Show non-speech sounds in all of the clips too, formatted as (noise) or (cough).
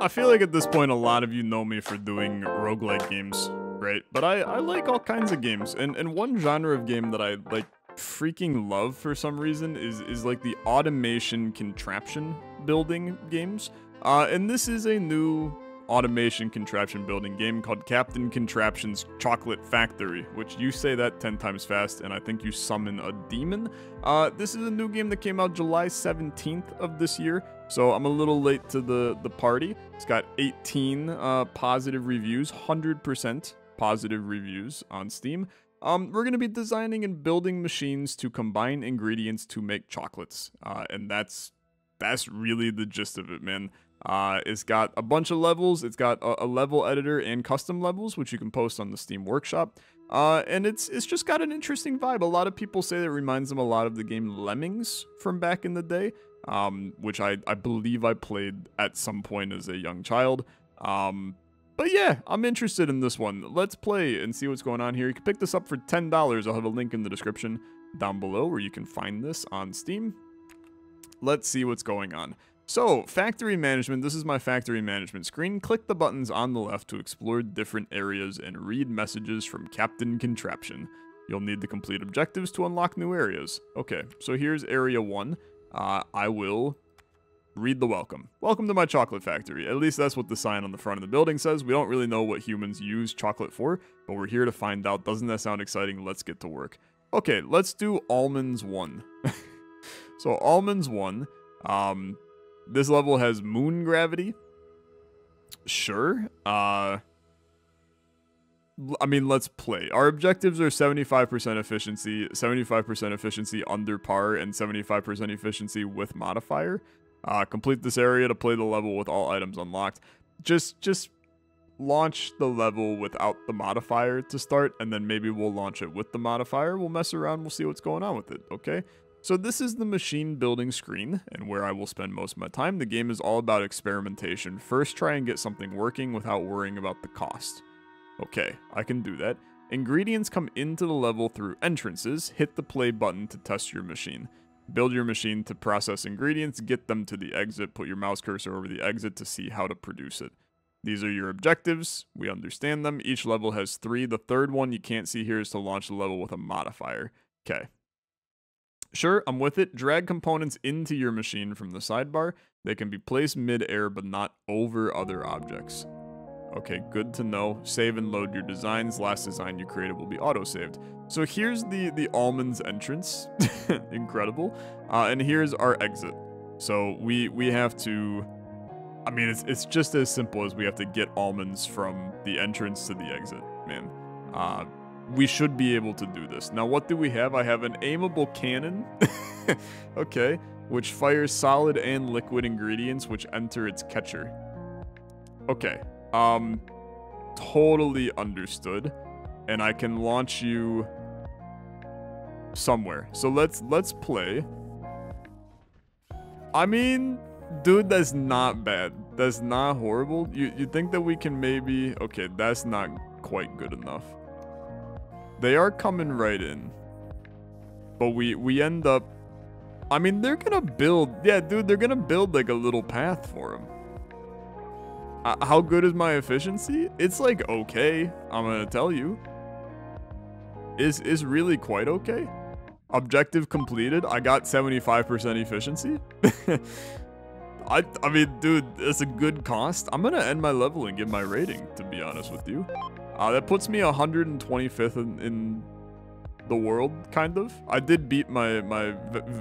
I feel like at this point a lot of you know me for doing roguelike games, right? But I, I like all kinds of games. And and one genre of game that I like freaking love for some reason is is like the automation contraption building games. Uh, and this is a new automation contraption building game called Captain Contraption's Chocolate Factory, which you say that 10 times fast, and I think you summon a demon. Uh, this is a new game that came out July 17th of this year, so I'm a little late to the, the party. It's got 18 uh, positive reviews, 100% positive reviews on Steam. Um, we're going to be designing and building machines to combine ingredients to make chocolates, uh, and that's that's really the gist of it, man. Uh, it's got a bunch of levels. It's got a, a, level editor and custom levels, which you can post on the Steam Workshop. Uh, and it's it's just got an interesting vibe. A lot of people say that it reminds them a lot of the game Lemmings from back in the day, um, which I, I believe I played at some point as a young child. Um, but yeah, I'm interested in this one. Let's play and see what's going on here. You can pick this up for $10. I'll have a link in the description down below where you can find this on Steam. Let's see what's going on. So, factory management, this is my factory management screen. Click the buttons on the left to explore different areas and read messages from Captain Contraption. You'll need to complete objectives to unlock new areas. Okay, so here's area one. Uh, I will read the welcome. Welcome to my chocolate factory. At least that's what the sign on the front of the building says. We don't really know what humans use chocolate for, but we're here to find out. Doesn't that sound exciting? Let's get to work. Okay, let's do almonds one. (laughs) so almonds one. Um, this level has moon gravity. Sure. Uh, I mean, let's play. Our objectives are 75% efficiency, 75% efficiency under par, and 75% efficiency with modifier. Uh, complete this area to play the level with all items unlocked. Just, just launch the level without the modifier to start, and then maybe we'll launch it with the modifier. We'll mess around. We'll see what's going on with it. Okay. So this is the machine building screen, and where I will spend most of my time. The game is all about experimentation. First, try and get something working without worrying about the cost. Okay, I can do that. Ingredients come into the level through entrances. Hit the play button to test your machine. Build your machine to process ingredients, get them to the exit, put your mouse cursor over the exit to see how to produce it. These are your objectives. We understand them. Each level has three. The third one you can't see here is to launch the level with a modifier. Okay, Sure, I'm with it. Drag components into your machine from the sidebar. They can be placed mid-air but not over other objects. Okay, good to know. Save and load your designs. Last design you created will be auto-saved. So here's the, the almonds entrance. (laughs) Incredible. Uh, and here's our exit. So we we have to... I mean, it's, it's just as simple as we have to get almonds from the entrance to the exit, man. Uh, we should be able to do this. Now, what do we have? I have an aimable cannon. (laughs) okay. Which fires solid and liquid ingredients which enter its catcher. Okay. Um, totally understood. And I can launch you somewhere. So let's let's play. I mean, dude, that's not bad. That's not horrible. You you think that we can maybe okay, that's not quite good enough. They are coming right in. But we, we end up... I mean, they're gonna build... Yeah, dude, they're gonna build, like, a little path for him. Uh, how good is my efficiency? It's, like, okay. I'm gonna tell you. Is, is really quite okay. Objective completed. I got 75% efficiency. (laughs) I, I mean, dude, it's a good cost. I'm gonna end my level and get my rating, to be honest with you. Uh, that puts me 125th in, in, the world, kind of. I did beat my, my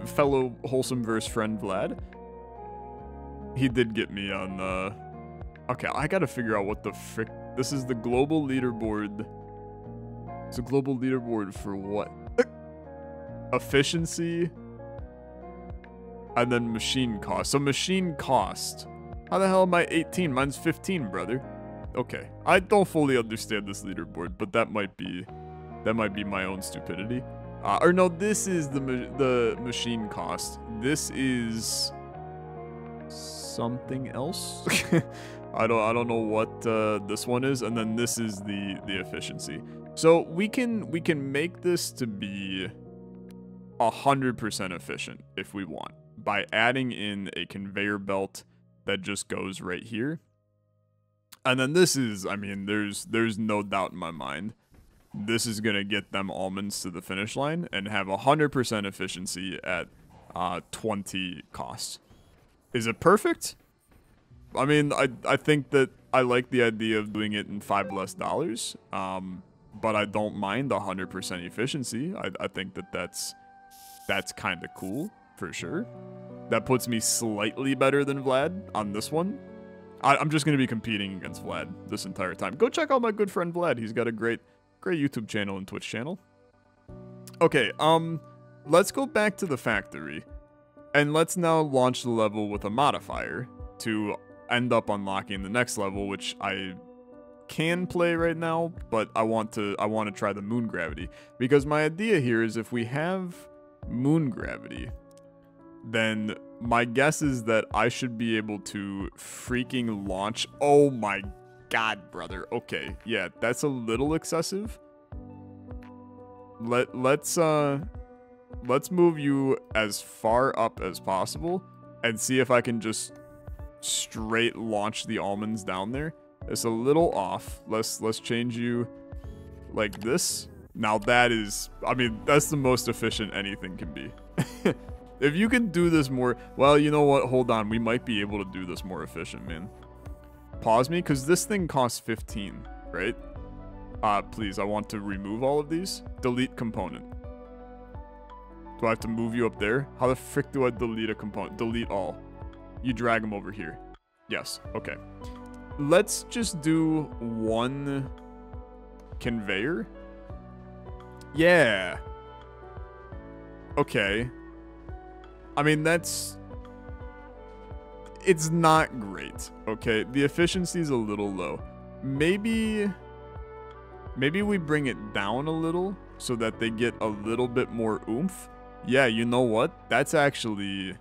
fellow Wholesome Verse friend, Vlad. He did get me on, uh... Okay, I gotta figure out what the frick... This is the global leaderboard. It's a global leaderboard for what? Efficiency. And then machine cost. So machine cost. How the hell am I 18? Mine's 15, brother. Okay, I don't fully understand this leaderboard, but that might be that might be my own stupidity. Uh, or no, this is the ma the machine cost. This is something else. (laughs) I don't I don't know what uh, this one is, and then this is the the efficiency. So we can we can make this to be a hundred percent efficient if we want by adding in a conveyor belt that just goes right here And then this is, I mean, there's there's no doubt in my mind. This is going to get them almonds to the finish line and have a 100% efficiency at uh, 20 costs. Is it perfect? I mean, I, I think that I like the idea of doing it in five less dollars, um, but I don't mind the 100% efficiency. I, I think that that's, that's kind of cool, for sure. That puts me slightly better than Vlad on this one. I, I'm just to be competing against Vlad this entire time. Go check out my good friend Vlad. He's got a great, great YouTube channel and Twitch channel. Okay, um, let's go back to the factory. And let's now launch the level with a modifier to end up unlocking the next level, which I can play right now, but I want to I want to try the moon gravity because my idea here is if we have moon gravity, then my guess is that I should be able to freaking launch. Oh my god, brother. Okay, yeah, that's a little excessive. Let let's uh let's move you as far up as possible and see if I can just straight launch the almonds down there. It's a little off. Let's let's change you like this. Now that is, I mean, that's the most efficient anything can be. (laughs) if you can do this more, well, you know what? Hold on. We might be able to do this more efficient, man. Pause me, because this thing costs 15, right? Uh, please, I want to remove all of these. Delete component. Do I have to move you up there? How the frick do I delete a component? Delete all. You drag them over here. Yes, okay. Let's just do one conveyor. Yeah. Okay. I mean, that's... It's not great, okay? The efficiency is a little low. Maybe... Maybe we bring it down a little so that they get a little bit more oomph. Yeah, you know what? That's actually...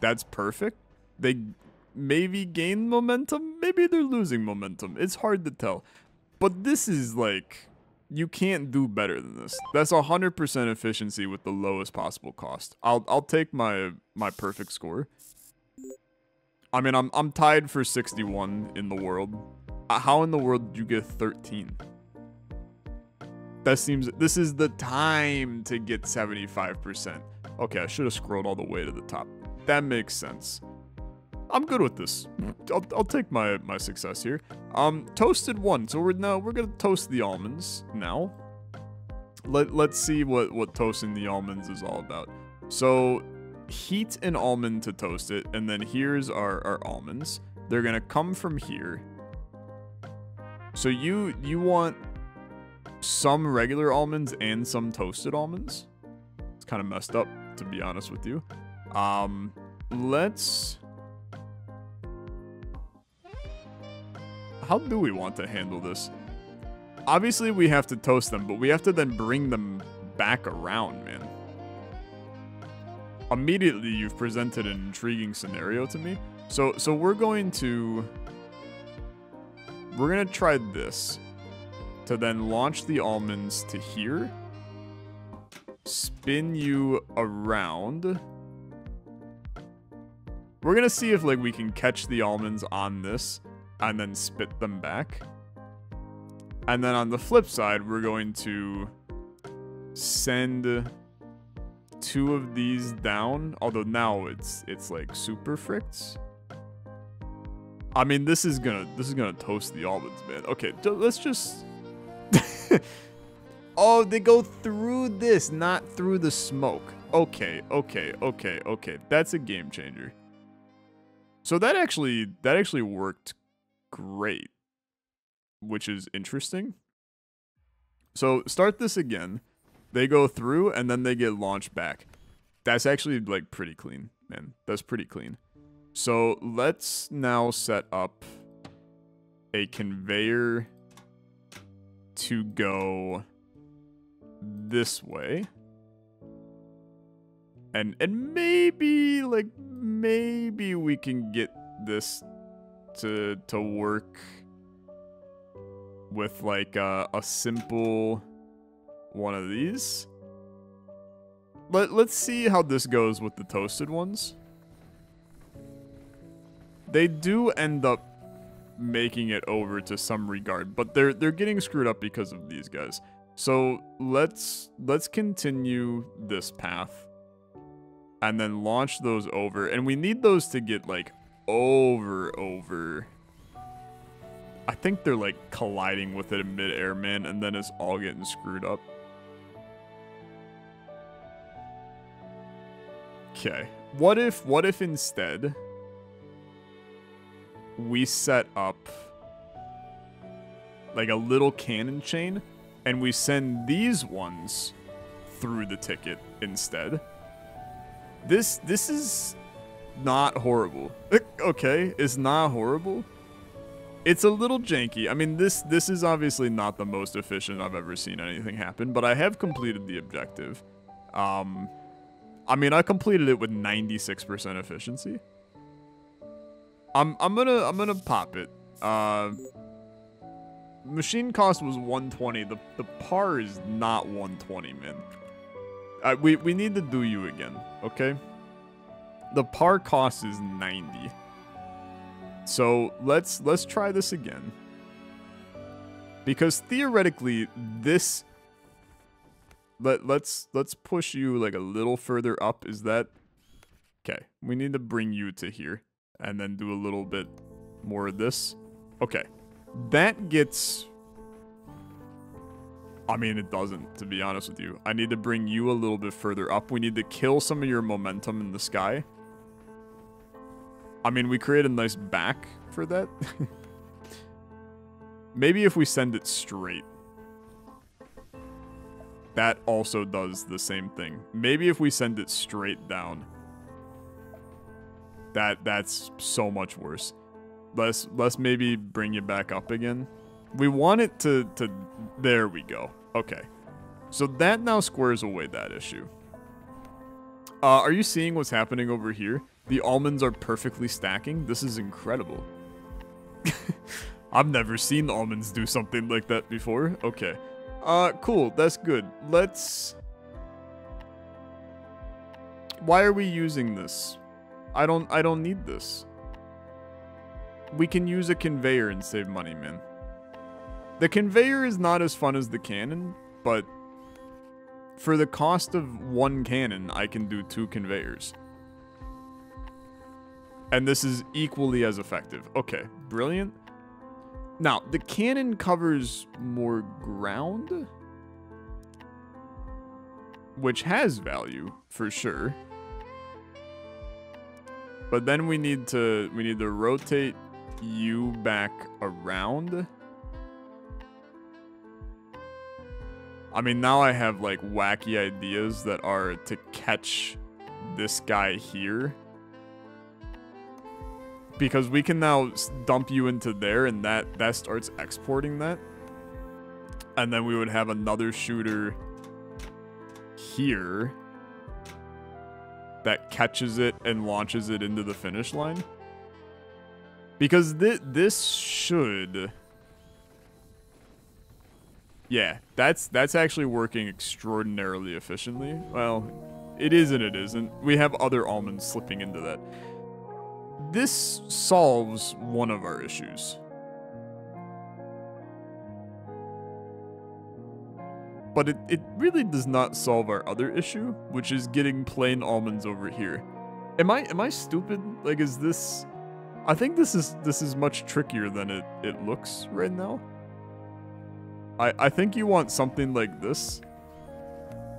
That's perfect. They maybe gain momentum. Maybe they're losing momentum. It's hard to tell. But this is like... You can't do better than this. That's 100% efficiency with the lowest possible cost. I'll I'll take my my perfect score. I mean, I'm I'm tied for 61 in the world. Uh, how in the world did you get 13? That seems this is the time to get 75%. Okay, I should have scrolled all the way to the top. That makes sense. I'm good with this. I'll, I'll take my, my success here. Um, toasted one. So we're now we're gonna toast the almonds now. Let let's see what what toasting the almonds is all about. So heat an almond to toast it, and then here's our our almonds. They're gonna come from here. So you you want some regular almonds and some toasted almonds. It's kind of messed up, to be honest with you. Um, let's how do we want to handle this? Obviously, we have to toast them, but we have to then bring them back around, man. Immediately, you've presented an intriguing scenario to me. So, so we're going to... We're going to try this. To then launch the almonds to here. Spin you around. We're going to see if, like, we can catch the almonds on this and then spit them back. And then on the flip side, we're going to send two of these down. Although now it's it's like super fricks. I mean, this is gonna this is gonna toast the almonds, man. Okay, let's just. (laughs) oh, they go through this, not through the smoke. Okay, okay, okay, okay. That's a game changer. So that actually that actually worked great, which is interesting. So start this again. They go through and then they get launched back. That's actually like pretty clean, man. That's pretty clean. So let's now set up a conveyor to go this way. And and maybe like maybe we can get this to to work with like a, a simple one of these. Let, let's see how this goes with the toasted ones. They do end up making it over to some regard, but they're they're getting screwed up because of these guys. So let's let's continue this path and then launch those over. And we need those to get like over over. I think they're like colliding with it in midair, man, and then it's all getting screwed up. Okay. What if what if instead we set up like a little cannon chain and we send these ones through the ticket instead? This this is not horrible. Okay, it's not horrible. It's a little janky. I mean, this this is obviously not the most efficient I've ever seen anything happen, but I have completed the objective. Um, I mean, I completed it with 96% efficiency. I'm I'm gonna I'm gonna pop it. Uh, machine cost was 120. The the par is not 120, man. Uh, we we need to do you again, okay? The par cost is 90. So let's let's try this again. Because theoretically, this let let's let's push you like a little further up. Is that okay? We need to bring you to here and then do a little bit more of this. Okay, that gets I mean, it doesn't, to be honest with you. I need to bring you a little bit further up. We need to kill some of your momentum in the sky. I mean, we create a nice back for that. (laughs) Maybe if we send it straight. That also does the same thing. Maybe if we send it straight down. That That's so much worse. Let's, let's maybe bring you back up again. We want it to, to... There we go. Okay. So that now squares away that issue. Uh, are you seeing what's happening over here? The almonds are perfectly stacking. This is incredible. (laughs) I've never seen almonds do something like that before. Okay. Uh, cool. That's good. Let's... Why are we using this? I don't, I don't need this. We can use a conveyor and save money, man. The conveyor is not as fun as the cannon, but for the cost of one cannon, I can do two conveyors. And this is equally as effective. Okay, brilliant. Now, the cannon covers more ground, which has value for sure. But then we need to we need to rotate you back around. I mean, now I have like wacky ideas that are to catch this guy here. Because we can now dump you into there and that, that starts exporting that. And then we would have another shooter here that catches it and launches it into the finish line. Because th this should yeah, that's that's actually working extraordinarily efficiently. Well, it is and it isn't. We have other almonds slipping into that. This solves one of our issues. But it, it really does not solve our other issue, which is getting plain almonds over here. Am I am I stupid? Like is this I think this is this is much trickier than it, it looks right now. I, I think you want something like this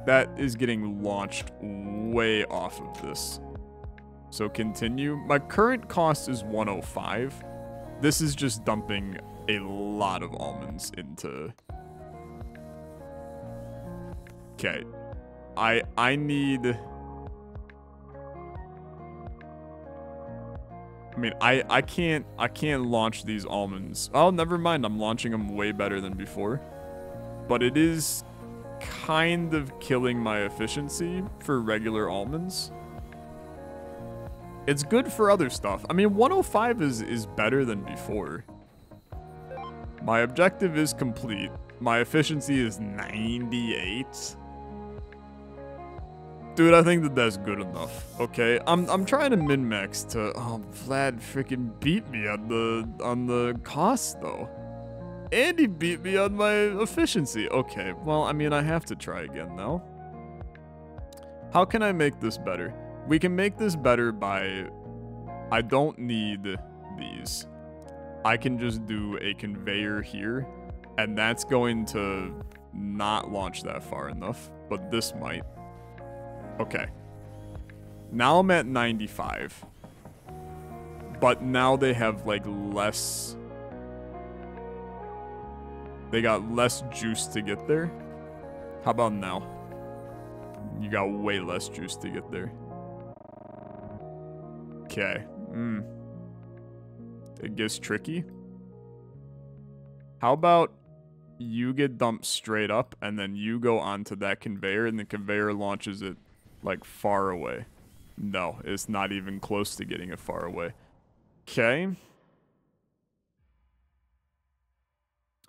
that is getting launched way off of this. So continue. My current cost is 105. This is just dumping a lot of almonds into... Okay. I I need... I mean, I, I can't I can't launch these almonds. Oh, never mind. I'm launching them way better than before. But it is kind of killing my efficiency for regular almonds. It's good for other stuff. I mean, 105 is, is better than before. My objective is complete. My efficiency is 98. Dude, I think that that's good enough. Okay, I'm I'm trying to min max to. Oh, Vlad freaking beat me on the on the cost though, Andy beat me on my efficiency. Okay, well, I mean, I have to try again now. How can I make this better? We can make this better by. I don't need these. I can just do a conveyor here, and that's going to not launch that far enough, but this might. Okay. Now I'm at 95. But now they have like less... They got less juice to get there. How about now? You got way less juice to get there. Okay. Hmm. It gets tricky. How about you get dumped straight up and then you go onto that conveyor and the conveyor launches it like far away. No, it's not even close to getting it far away. Okay.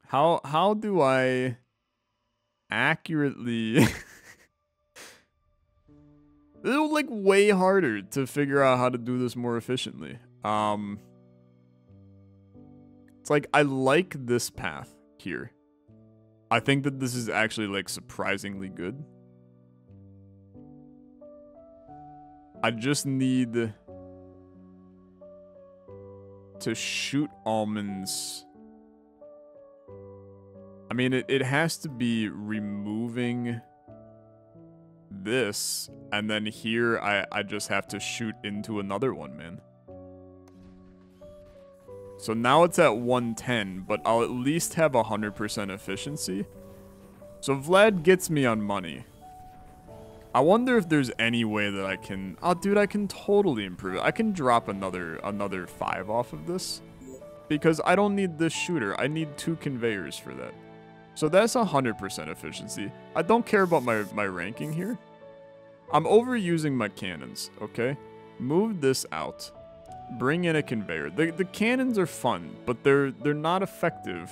How how do I accurately (laughs) It was like way harder to figure out how to do this more efficiently. Um It's like I like this path here. I think that this is actually like surprisingly good. I just need to shoot almonds. I mean, it, it has to be removing this, and then here I, I just have to shoot into another one, man. So now it's at 110, but I'll at least have 100% efficiency. So Vlad gets me on money. I wonder if there's any way that I can... Oh, dude, I can totally improve it. I can drop another another 5 off of this. Because I don't need this shooter. I need two conveyors for that. So that's 100% efficiency. I don't care about my, my ranking here. I'm overusing my cannons, okay? Move this out. Bring in a conveyor. The, the cannons are fun, but they're they're not effective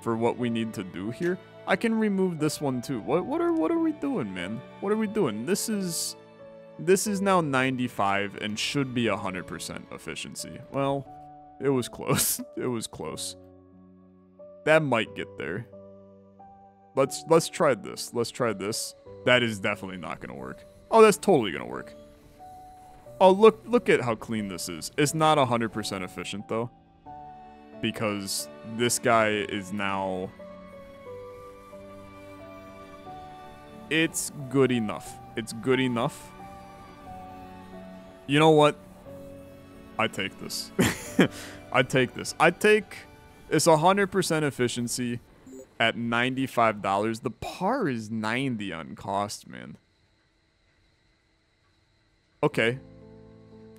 for what we need to do here. I can remove this one too. What what are what are we doing, man? What are we doing? This is this is now 95 and should be 100% efficiency. Well, it was close. (laughs) it was close. That might get there. Let's let's try this. Let's try this. That is definitely not to work. Oh, that's totally to work. Oh, look look at how clean this is. It's not 100% efficient though. Because this guy is now It's good enough. It's good enough. You know what? I take this. (laughs) I take this. I take it's 100% efficiency at $95. The par is 90 on cost, man. Okay.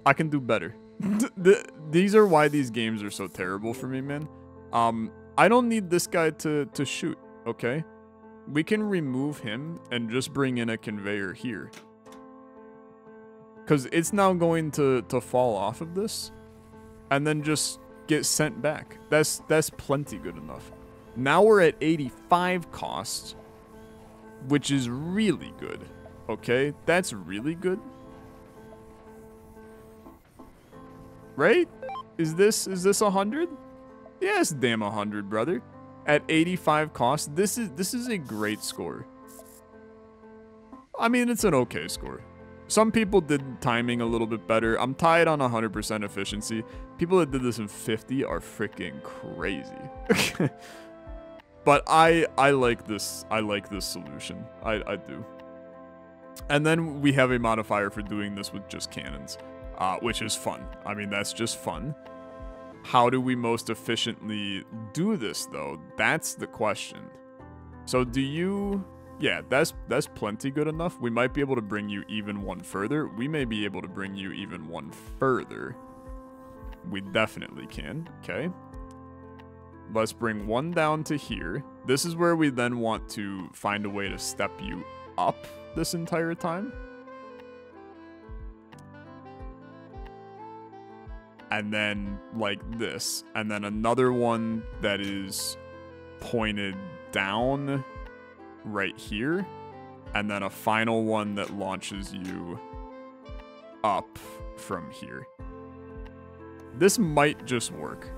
I can do better. (laughs) the, these are why these games are so terrible for me, man. Um, I don't need this guy to, to shoot, okay? we can remove him and just bring in a conveyor here. Because it's now going to, to fall off of this and then just get sent back. That's, that's plenty good enough. Now we're at 85 cost, which is really good. Okay, that's really good. Right? Is this, is this 100? Yes, damn 100, brother at 85 cost, this is this is a great score. I mean, it's an okay score. Some people did timing a little bit better. I'm tied on 100% efficiency. People that did this in 50 are freaking crazy. (laughs) but I I like this I like this solution. I, I do. And then we have a modifier for doing this with just cannons, uh, which is fun. I mean, that's just fun. How do we most efficiently do this though? That's the question. So do you yeah, that's that's plenty good enough. We might be able to bring you even one further. We may be able to bring you even one further. We definitely can. Okay. Let's bring one down to here. This is where we then want to find a way to step you up this entire time. and then like this, and then another one that is pointed down right here. and then a final one that launches you up from here. This might just work.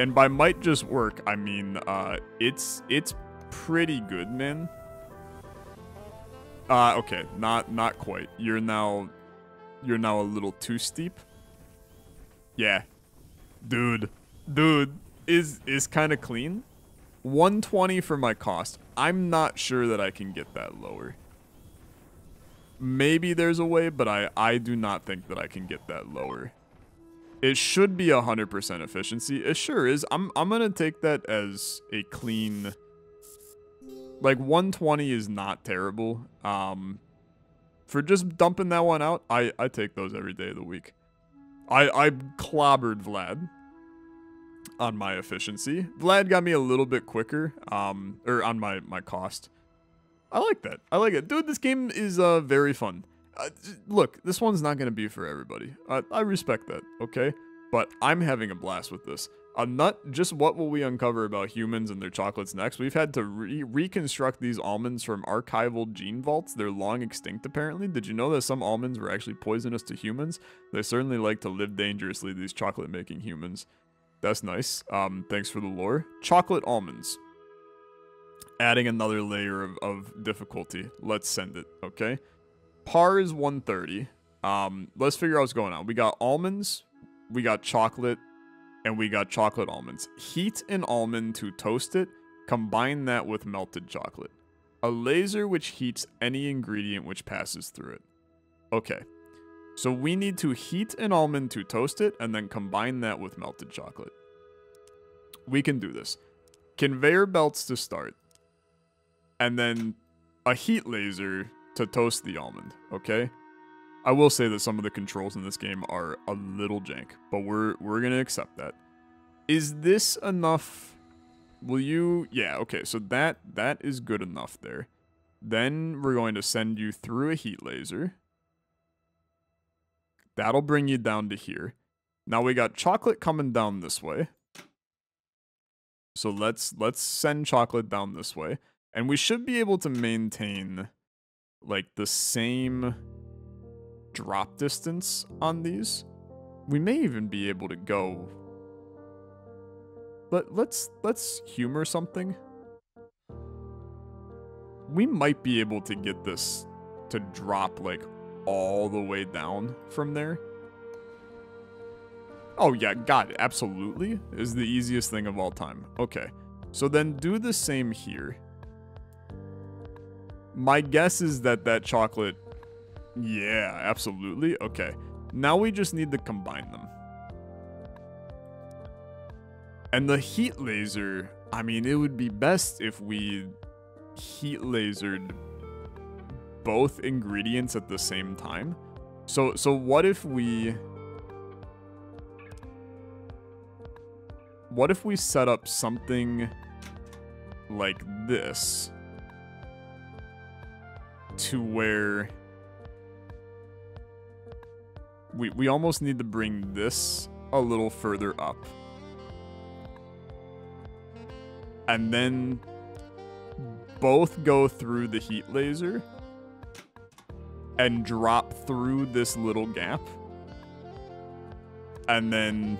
And by might just work, I mean uh, it's it's pretty good, man. Uh, okay, not not quite. You're now you're now a little too steep. Yeah, dude, dude is is kind of clean. 120 for my cost. I'm not sure that I can get that lower. Maybe there's a way, but I, I do not think that I can get that lower. It should be 100% efficiency. It sure is. I'm, I'm going to take that as a clean... Like, 120 is not terrible. Um, for just dumping that one out, I, I take those every day of the week. I, I clobbered Vlad on my efficiency. Vlad got me a little bit quicker, um, or on my, my cost. I like that. I like it. Dude, this game is uh, very fun. Uh, look, this one's not going to be for everybody. I, I respect that, okay? But I'm having a blast with this. A nut, just what will we uncover about humans and their chocolates next? We've had to re reconstruct these almonds from archival gene vaults. They're long extinct, apparently. Did you know that some almonds were actually poisonous to humans? They certainly like to live dangerously, these chocolate-making humans. That's nice. Um, thanks for the lore. Chocolate almonds adding another layer of, of difficulty. Let's send it, okay? Par is 130. Um, let's figure out what's going on. We got almonds, we got chocolate, and we got chocolate almonds. Heat an almond to toast it. Combine that with melted chocolate. A laser which heats any ingredient which passes through it. Okay. So we need to heat an almond to toast it and then combine that with melted chocolate. We can do this. Conveyor belts to start and then a heat laser to toast the almond, okay? I will say that some of the controls in this game are a little jank, but we're we're to accept that. Is this enough? Will you Yeah, okay. So that that is good enough there. Then we're going to send you through a heat laser. That'll bring you down to here. Now we got chocolate coming down this way. So let's let's send chocolate down this way. And we should be able to maintain like the same drop distance on these. We may even be able to go Let let's let's humor something. We might be able to get this to drop like all the way down from there. Oh yeah, God. Absolutely. Is the easiest thing of all time. Okay. So then do the same here. My guess is that that chocolate... Yeah, absolutely. Okay. Now we just need to combine them. And the heat laser, I mean, it would be best if we heat lasered both ingredients at the same time. So, so what if we... What if we set up something like this? To where we, we almost need to bring this a little further up. And then both go through the heat laser and drop through this little gap. And then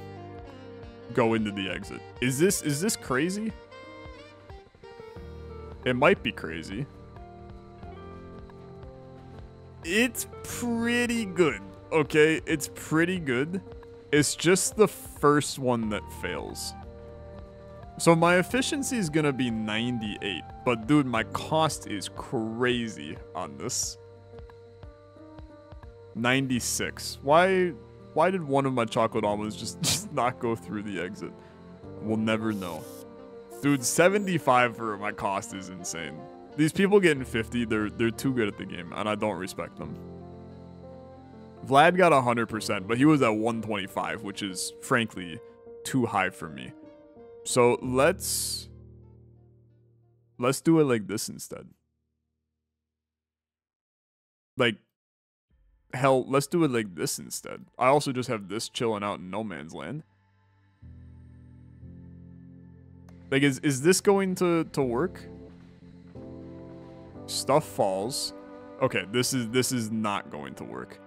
go into the exit. Is this is this crazy? It might be crazy. It's pretty good, okay? It's pretty good. It's just the first one that fails. So my efficiency is gonna be 98, but dude, my cost is crazy on this. 96. Why why did one of my chocolate almonds just, (laughs) just not go through the exit? We'll never know. Dude, 75 for my cost is insane. These people getting 50, they're they're too good at the game, and I don't respect them. Vlad got 100%, but he was at 125, which is, frankly, too high for me. So let's... Let's do it like this instead. Like, hell, let's do it like this instead. I also just have this chilling out in no man's land. Like, is, is this going to, to work? Stuff falls. Okay, this is this is not going to work.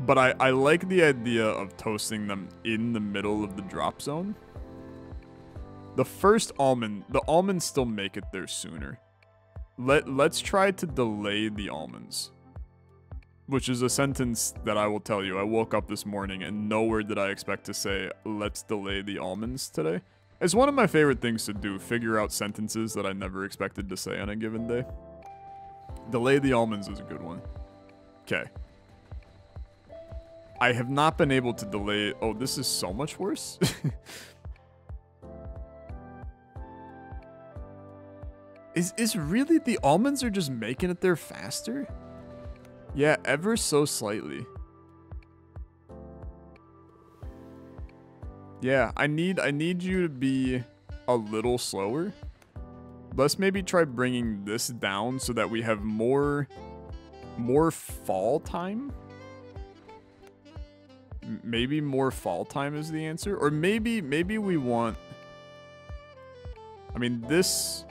But I, I like the idea of toasting them in the middle of the drop zone. The first almond, the almonds still make it there sooner. Let, let's try to delay the almonds. Which is a sentence that I will tell you. I woke up this morning and nowhere did I expect to say, let's delay the almonds today. It's one of my favorite things to do, figure out sentences that I never expected to say on a given day. Delay the almonds is a good one. Okay. I have not been able to delay... Oh, this is so much worse. (laughs) is, is really the almonds are just making it there faster? Yeah, ever so slightly. Yeah, I need I need you to be a little slower. Let's maybe try bringing this down so that we have more more fall time. Maybe more fall time is the answer or maybe maybe we want I mean this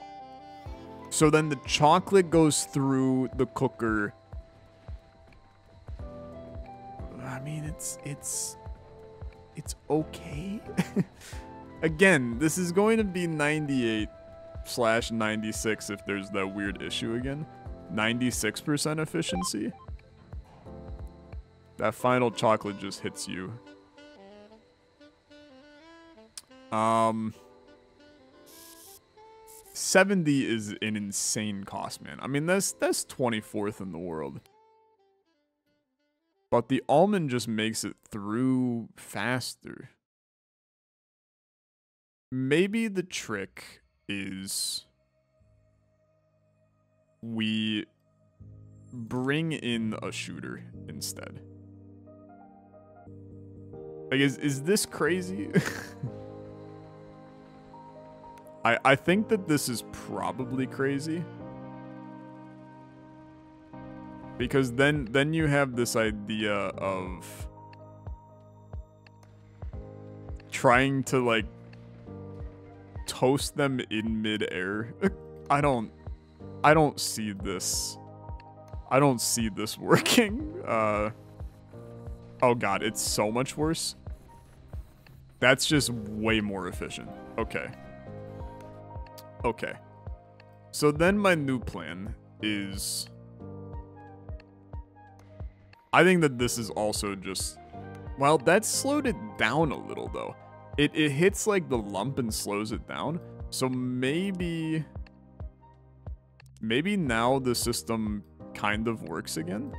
so then the chocolate goes through the cooker. I mean it's it's it's okay. (laughs) Again, this is going to be 98 slash 96 if there's that weird issue again. 96% efficiency. That final chocolate just hits you. Um... 70 is an insane cost, man. I mean, that's that's 24th in the world. But the almond just makes it through faster. Maybe the trick is we bring in a shooter instead. Like, is, is this crazy? (laughs) I, I think that this is probably crazy. Because then then you have this idea of trying to like toast them in midair. (laughs) I don't I don't see this. I don't see this (laughs) working. Uh Oh god, it's so much worse. That's just way more efficient. Okay. Okay. So then my new plan is I think that this is also just... Well, that slowed it down a little, though. It, it hits, like, the lump and slows it down. So maybe... Maybe now the system kind of works again?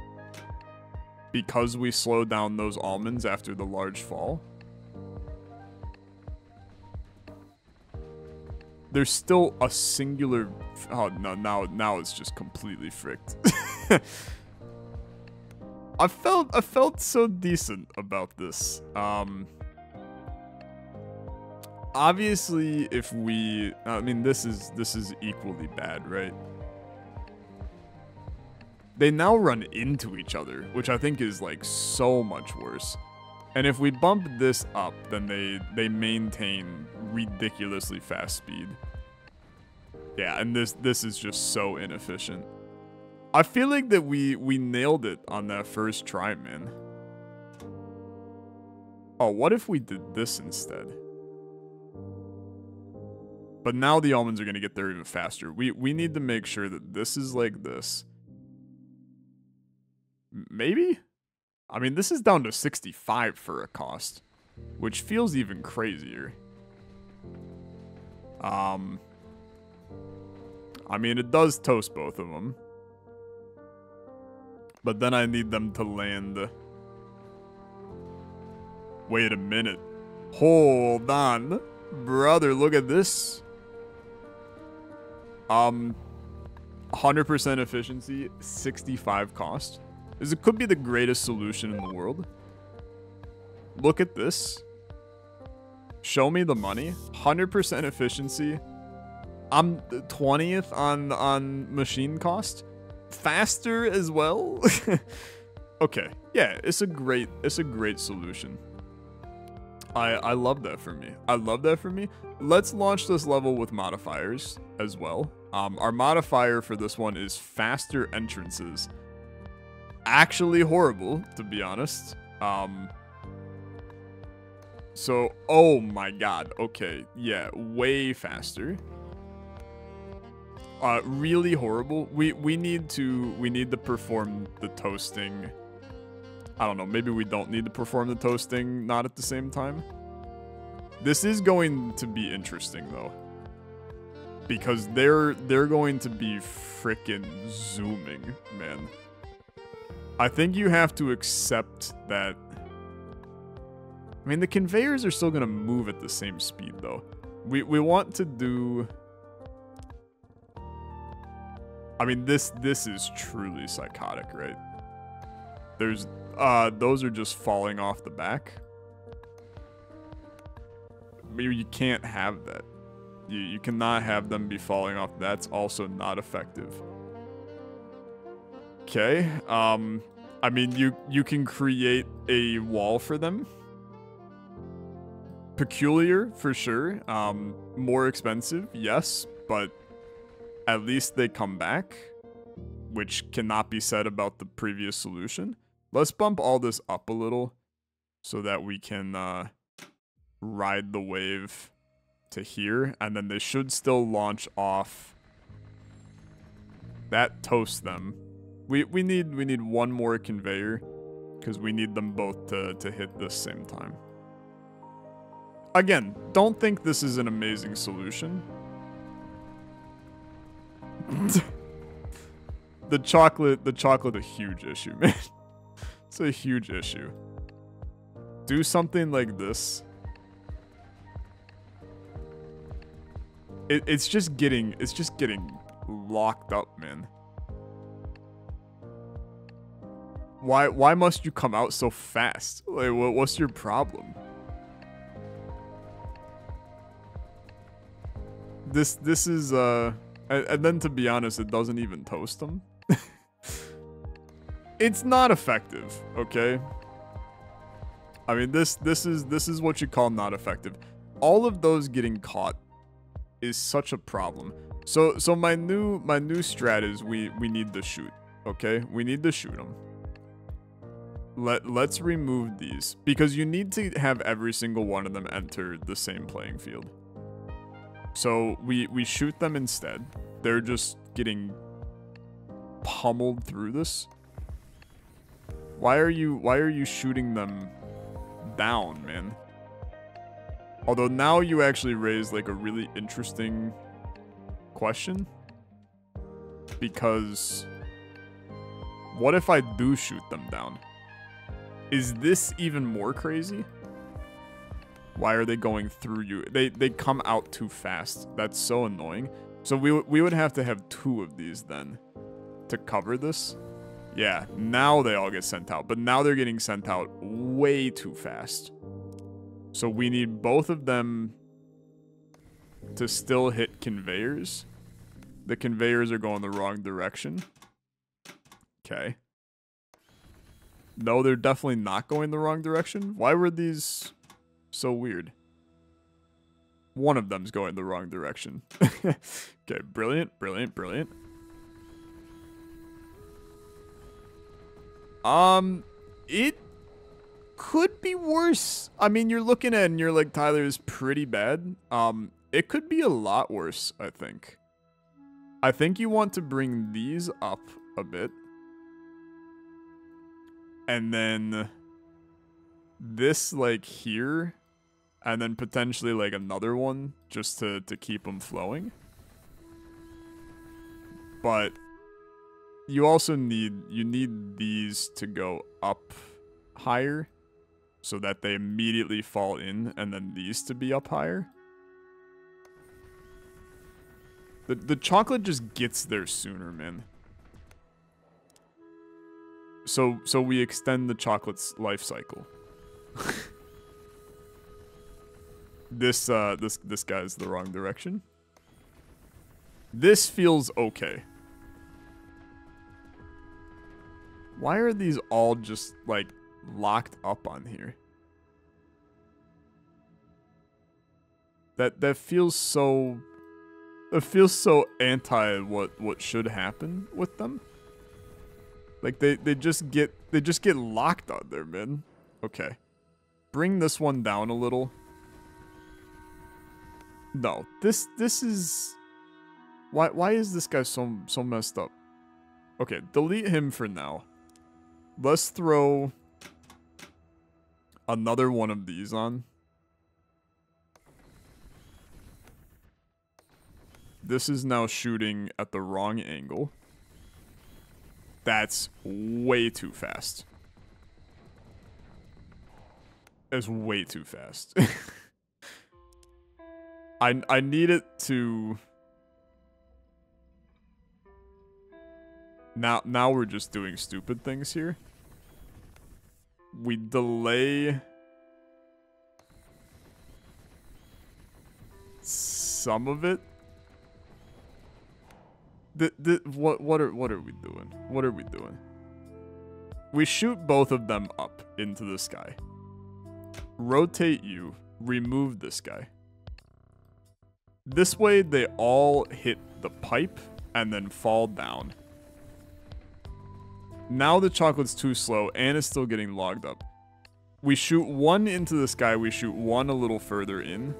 Because we slowed down those almonds after the large fall? There's still a singular... Oh, no, now, now it's just completely fricked. (laughs) I felt I felt so decent about this. Um obviously if we I mean this is this is equally bad, right? They now run into each other, which I think is like so much worse. And if we bump this up, then they they maintain ridiculously fast speed. Yeah, and this this is just so inefficient. I feel like that we we nailed it on that first try, man. Oh, what if we did this instead? But now the almonds are going to get there even faster. We we need to make sure that this is like this. Maybe? I mean, this is down to 65 for a cost, which feels even crazier. Um, I mean, it does toast both of them. But then I need them to land. Wait a minute. Hold on. Brother, look at this. Um, 100% efficiency, 65 cost. This it could be the greatest solution in the world. Look at this. Show me the money. 100% efficiency. I'm 20th on on machine cost faster as well. (laughs) okay, yeah, it's a great it's a great solution. I, I love that for me. I love that for me. Let's launch this level with modifiers as well. Um, our modifier for this one is faster entrances. Actually horrible, to be honest. Um, so, oh my god. Okay, yeah, way faster. Uh, really horrible. We we need to we need to perform the toasting. I don't know. Maybe we don't need to perform the toasting not at the same time. This is going to be interesting though, because they're they're going to be freaking zooming, man. I think you have to accept that. I mean, the conveyors are still going to move at the same speed, though. We, we want to do... I mean, this this is truly psychotic, right? There's... Uh, those are just falling off the back. Maybe you can't have that. You, you cannot have them be falling off. That's also not effective. Okay. Um, I mean, you you can create a wall for them. Peculiar for sure. Um, more expensive, yes, but at least they come back, which cannot be said about the previous solution. Let's bump all this up a little so that we can uh, ride the wave to here, and then they should still launch off. That toasts them we we need we need one more conveyor because we need them both to to hit the same time. Again, don't think this is an amazing solution. (laughs) the chocolate the chocolate a huge issue, (laughs) man. it's a huge issue. Do something like this. It, it's just getting it's just getting locked up, man. Why why must you come out so fast? Like, what, what's your problem? This this is uh, and, and then to be honest, it doesn't even toast them. (laughs) it's not effective, okay? I mean this this is this is what you call not effective. All of those getting caught is such a problem. So so my new my new strat is we we need to shoot. Okay, we need to shoot them. Let, let's remove these because you need to have every single one of them enter the same playing field. So we, we shoot them instead. They're just getting pummeled through this. Why are you why are you shooting them down, man? Although now you actually raise like a really interesting question. Because what if I do shoot them down? Is this even more crazy? Why are they going through you? They they come out too fast. That's so annoying. So we, we would have to have two of these then to cover this. Yeah, now they all get sent out. But now they're getting sent out way too fast. So we need both of them to still hit conveyors. The conveyors are going the wrong direction. Okay. No, they're definitely not going the wrong direction. Why were these so weird? One of them's going the wrong direction. (laughs) okay, brilliant, brilliant, brilliant. Um, it could be worse. I mean, you're looking at and you're like, Tyler is pretty bad. Um, it could be a lot worse, I think. I think you want to bring these up a bit. And then this like here and then potentially like another one just to, to keep them flowing. But you also need you need these to go up higher so that they immediately fall in and then these to be up higher. The the chocolate just gets there sooner, man. So so we extend the chocolate's life cycle. (laughs) this uh this this guy's the wrong direction. This feels okay. Why are these all just like locked up on here? That that feels so it feels so anti what what should happen with them. Like they they just get they just get locked on there, man. Okay. Bring this one down a little. No, this this is why why is this guy so so messed up? Okay, delete him for now. Let's throw another one of these on. This is now shooting at the wrong angle. That's way too fast. That's way too fast. (laughs) I, I need it to... Now, now we're just doing stupid things here. We delay... Some of it the, the, what what are what are we doing? What are we doing? We shoot both of them up into the sky. Rotate you, remove this guy. This way they all hit the pipe and then fall down. Now the chocolate's too slow and is still getting logged up. We shoot one into the sky, we shoot one a little further in.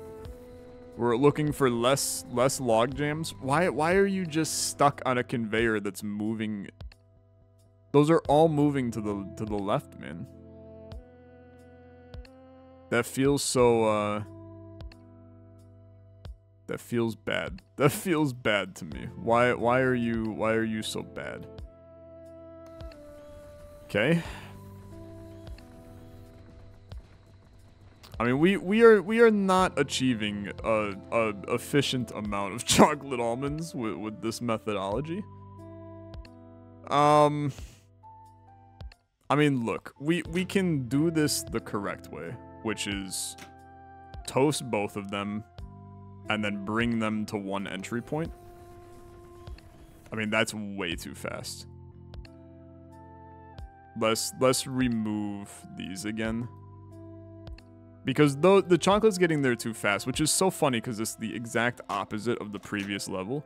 We're looking for less less log jams. Why why are you just stuck on a conveyor that's moving? Those are all moving to the to the left, man. That feels so uh That feels bad. (laughs) That feels bad to me. Why why are you why are you so bad? Okay. I mean, we we are we are not achieving a, a efficient amount of (laughs) chocolate almonds with with this methodology. Um, I mean, look, we we can do this the correct way, which is toast both of them, and then bring them to one entry point. I mean, that's way too fast. Let's let's remove these again. Because though the chocolate's getting there too fast, which is so funny because it's the exact opposite of the previous level,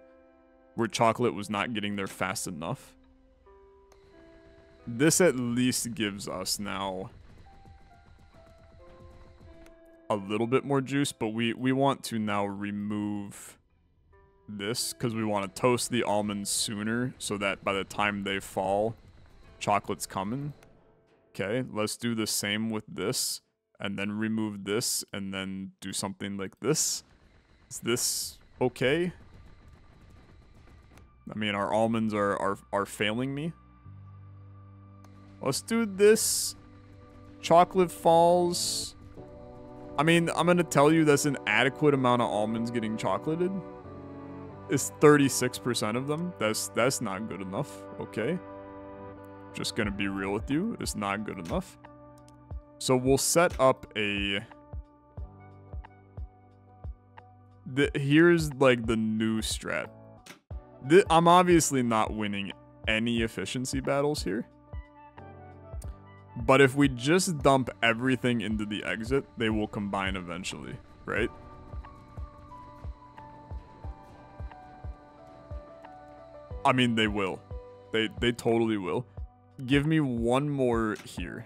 where chocolate was not getting there fast enough. This at least gives us now a little bit more juice, but we, we want to now remove this because we want to toast the almonds sooner so that by the time they fall, chocolate's coming. Okay, let's do the same with this and then remove this and then do something like this. Is this okay? I mean, our almonds are, are, are failing me. Let's do this. Chocolate falls. I mean, I'm to tell you that's an adequate amount of almonds getting chocolated. It's 36% of them. That's that's not good enough, okay? Just to be real with you. It's not good enough. So we'll set up a... The, here's like the new strat. The, I'm obviously not winning any efficiency battles here. But if we just dump everything into the exit, they will combine eventually, right? I mean, they will. They, they totally will. Give me one more here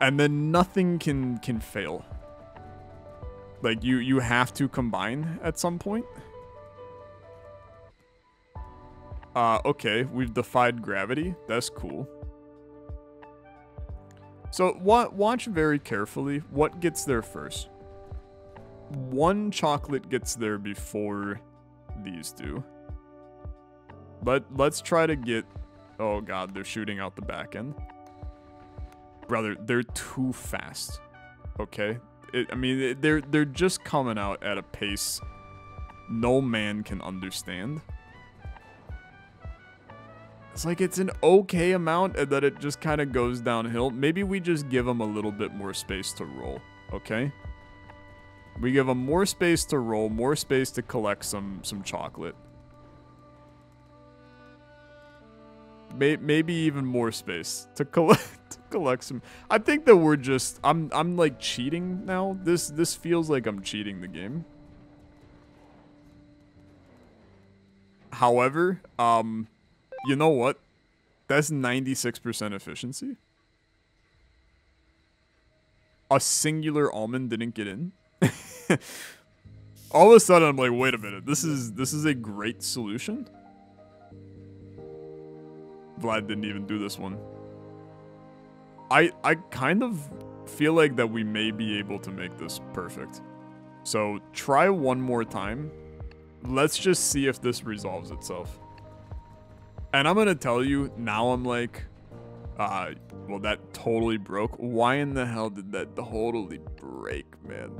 and then nothing can can fail. Like you you have to combine at some point. Uh, okay, we've defied gravity. That's cool. So watch very carefully what gets there first. One chocolate gets there before these do. But let's try to get... Oh god, they're shooting out the back end. Brother, they're too fast. Okay? It, I mean, they're they're just coming out at a pace no man can understand. It's like it's an okay amount and then it just kind of goes downhill. Maybe we just give them a little bit more space to roll, okay? We give them more space to roll, more space to collect some some chocolate. Maybe even more space to (laughs) collect collect some. I think that we're just. I'm. I'm like cheating now. This. This feels like I'm cheating the game. However, um, you know what? That's 96% efficiency. A singular almond didn't get in. (laughs) All of a sudden, I'm like, wait a minute. This is this is a great solution. Vlad didn't even do this one. I I kind of feel like that we may be able to make this perfect. So try one more time. Let's just see if this resolves itself. And I'm gonna tell you, now I'm like, uh, well that totally broke. Why in the hell did that totally break, man?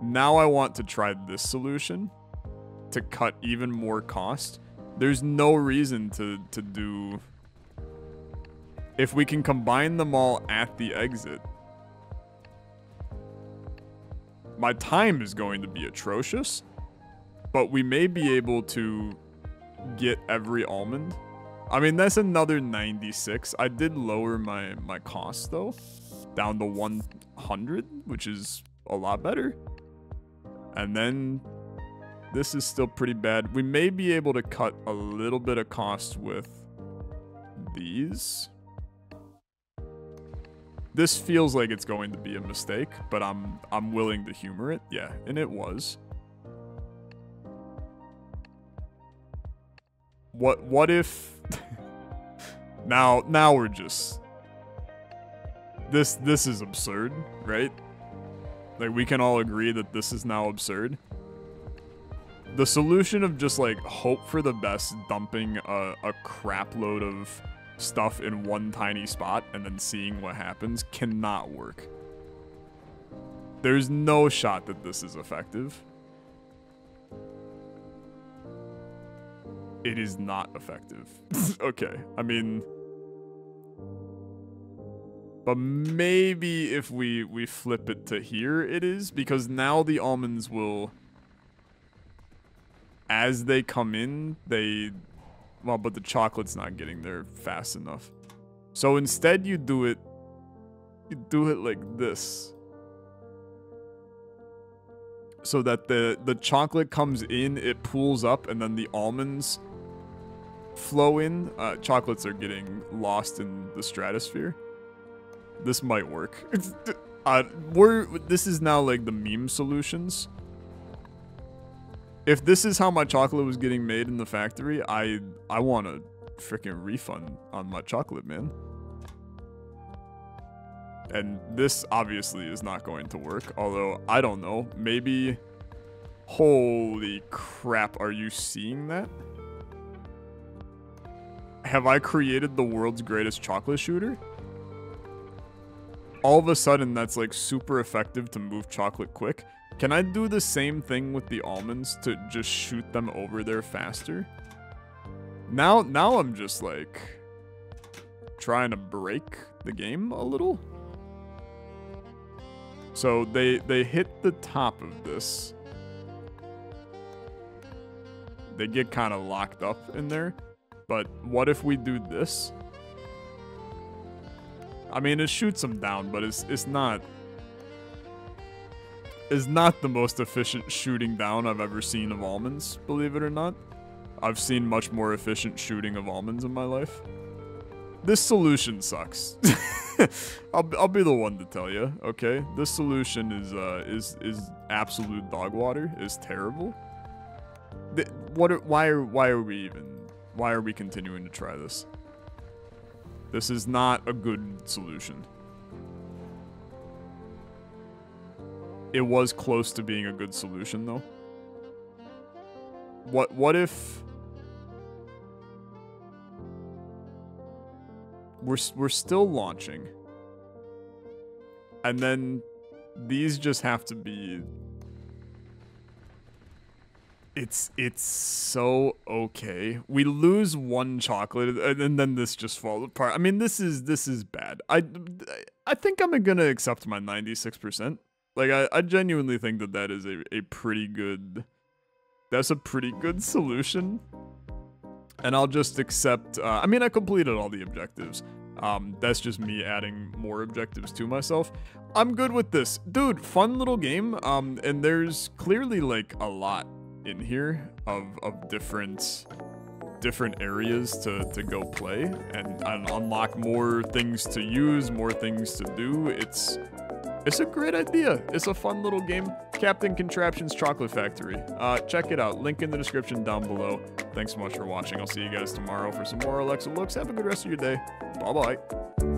Now I want to try this solution to cut even more cost. There's no reason to, to do... If we can combine them all at the exit, my time is going to be atrocious, but we may be able to get every almond. I mean, that's another 96. I did lower my, my cost, though, down to 100, which is a lot better. And then this is still pretty bad. We may be able to cut a little bit of cost with these. This feels like it's going to be a mistake, but I'm I'm willing to humor it. Yeah, and it was. What what if (laughs) Now now we're just This this is absurd, right? Like, we can all agree that this is now absurd. The solution of just, like, hope for the best, dumping a, a crap load of stuff in one tiny spot and then seeing what happens cannot work. There's no shot that this is effective. It is not effective. (laughs) okay, I mean... But maybe if we, we flip it to here, it is. Because now the almonds will... As they come in, they... Well, but the chocolate's not getting there fast enough. So instead you do it... You do it like this. So that the, the chocolate comes in, it pools up, and then the almonds flow in. Uh, chocolates are getting lost in the stratosphere. This might work. (laughs) uh, we're this is now like the meme solutions. If this is how my chocolate was getting made in the factory, I I want a freaking refund on my chocolate, man. And this obviously is not going to work, although I don't know. Maybe Holy crap, are you seeing that? Have I created the world's greatest chocolate shooter? all of a sudden that's like super effective to move chocolate quick. Can I do the same thing with the almonds to just shoot them over there faster? Now, now I'm just like trying to break the game a little. So they they hit the top of this. They get kind of locked up in there. But what if we do this? I mean, it shoots them down, but it's it's not is not the most efficient shooting down I've ever seen of almonds, believe it or not. I've seen much more efficient shooting of almonds in my life. This solution sucks. (laughs) I'll, I'll be the one to tell you, okay? This solution is uh is is absolute dog water, is terrible. The, what are, why are why are we even why are we continuing to try this? This is not a good solution. It was close to being a good solution, though. What, what if... We're, we're still launching. And then these just have to be it's it's so okay. We lose one chocolate and then this just falls apart. I mean, this is this is bad. I I think I'm gonna accept my 96%. Like I, I genuinely think that that is a, a pretty good that's a pretty good solution. And I'll just accept uh, I mean I completed all the objectives. Um, that's just me adding more objectives to myself. I'm good with this. Dude, fun little game. Um, and there's clearly like a lot in here of, of different different areas to, to go play and, and unlock more things to use, more things to do. It's it's a great idea. It's a fun little game. Captain Contraption's Chocolate Factory. Uh, check it out. Link in the description down below. Thanks so much for watching. I'll see you guys tomorrow for some more Olexa looks. Have a good rest of your day. Bye-bye.